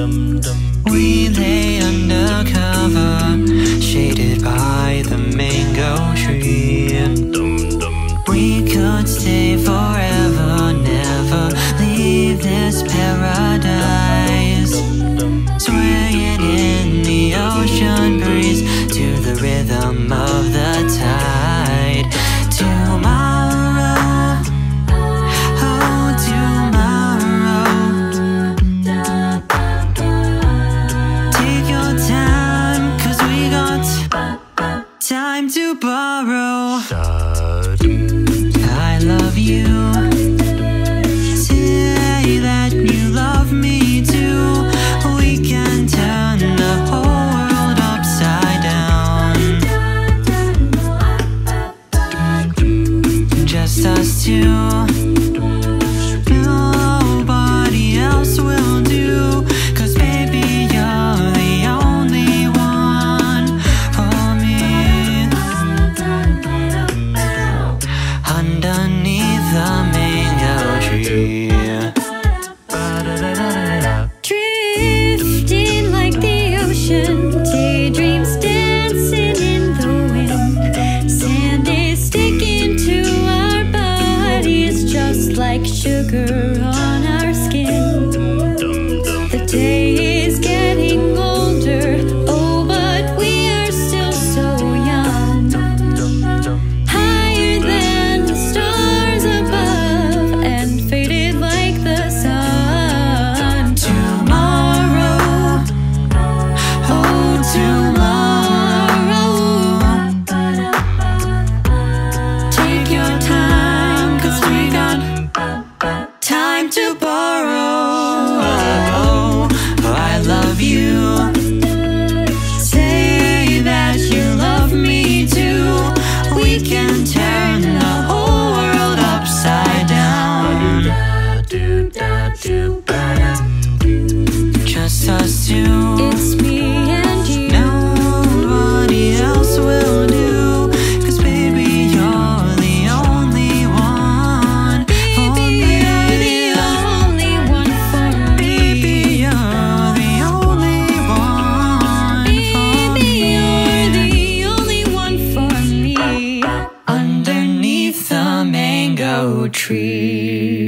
dum dum. We there. just us two. Nobody else will day Just tree.